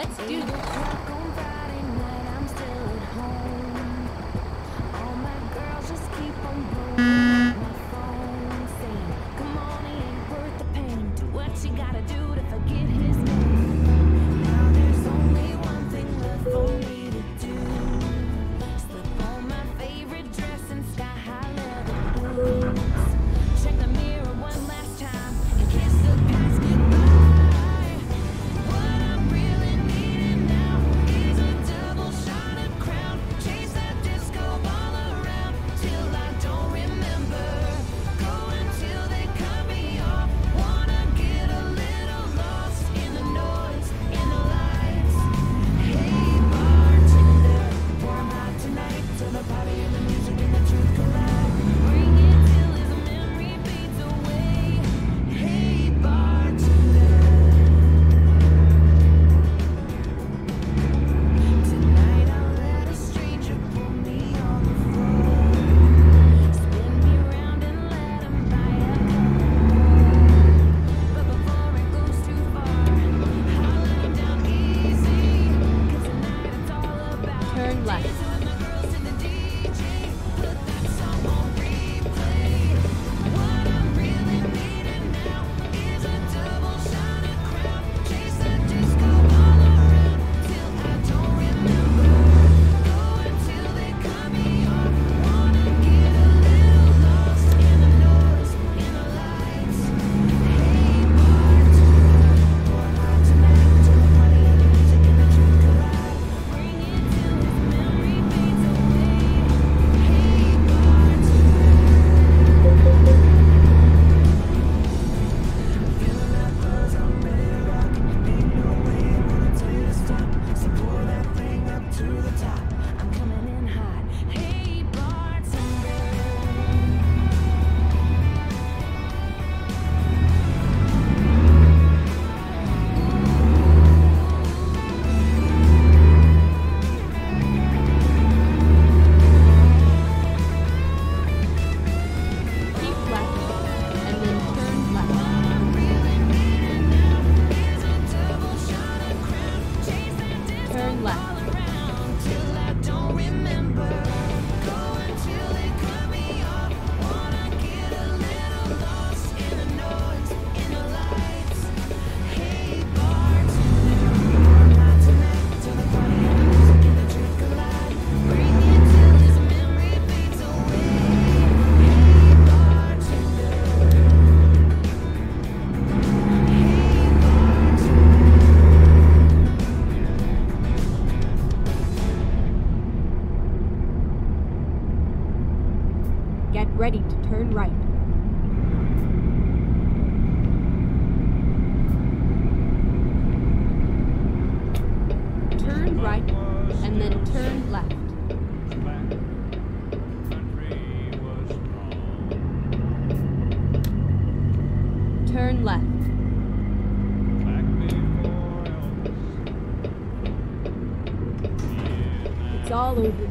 Let's do this. Get ready to turn right. Turn right and then turn left. Turn left. It's all over.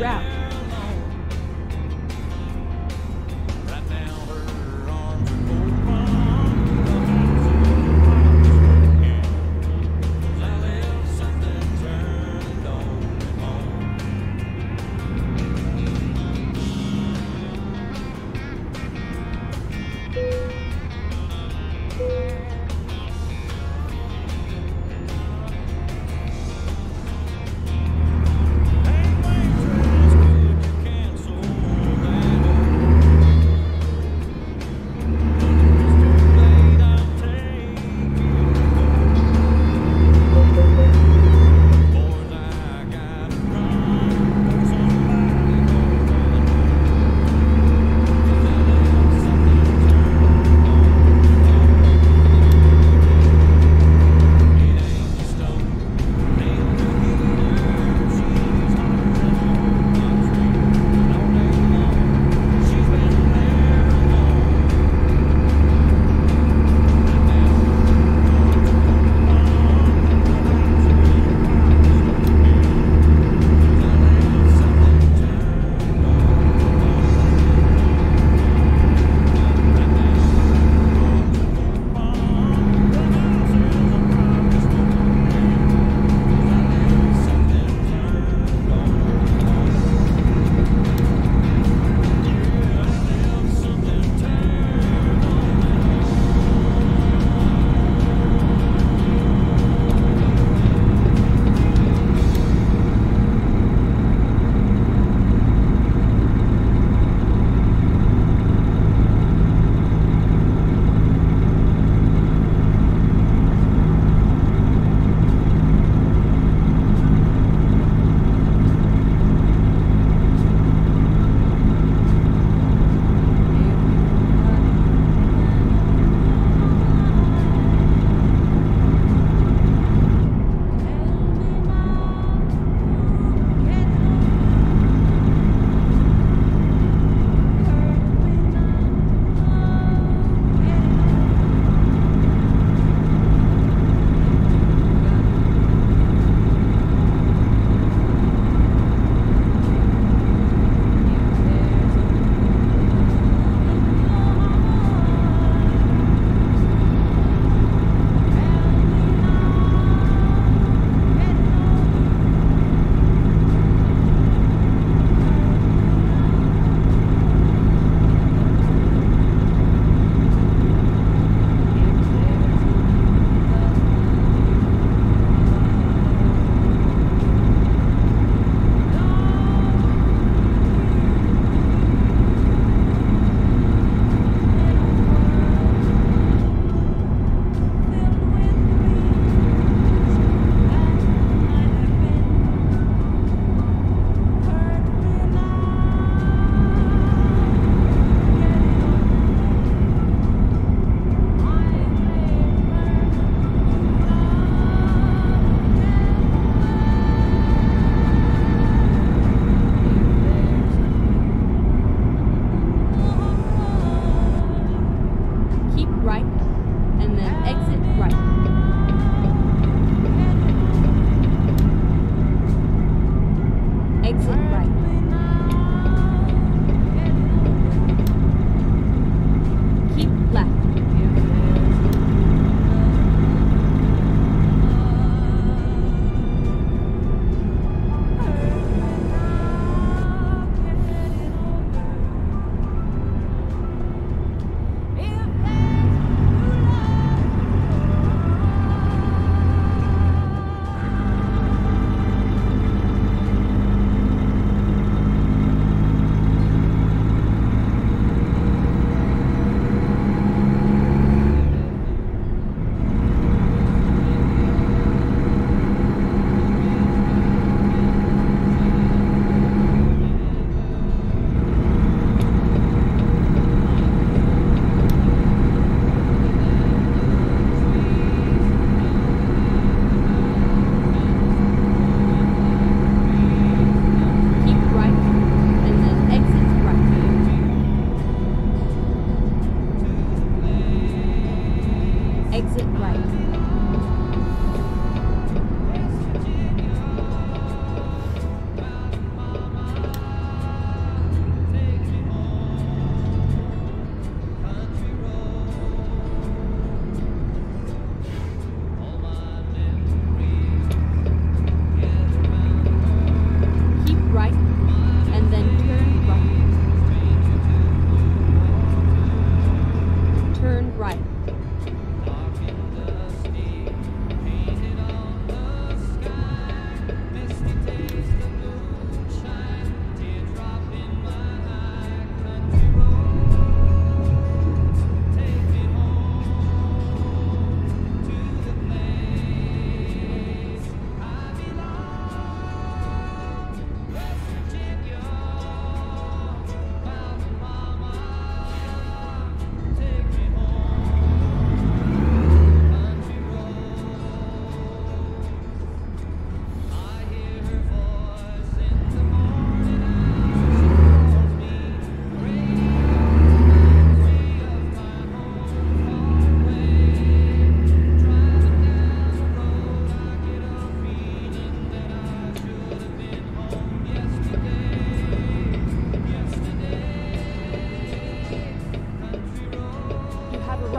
Route.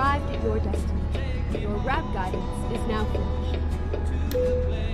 arrived at your destiny. Your rap guidance is now finished.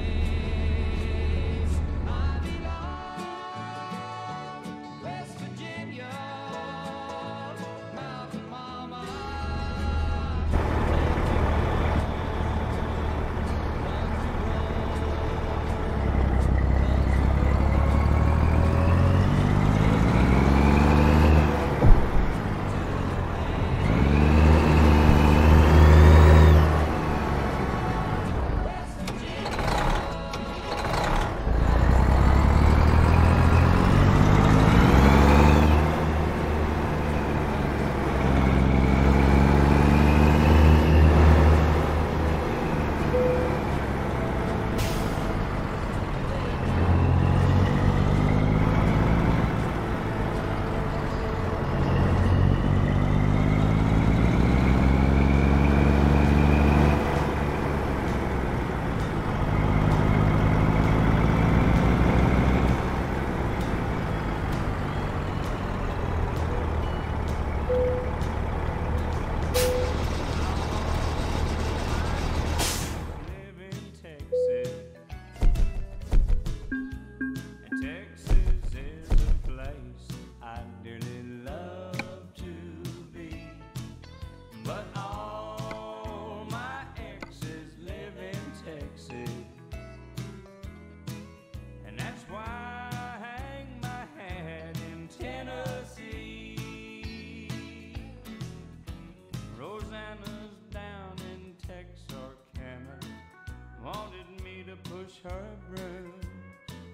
her broom.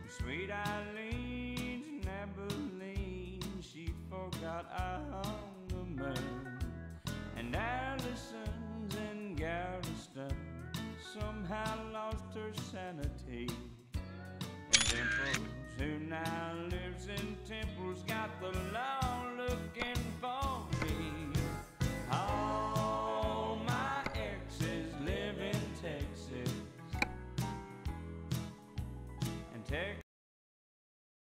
Sweet Eileen's Naboline, she forgot I hung the moon. And Allison's in Galveston somehow lost her sanity. And Dimples, who now lives in Temple.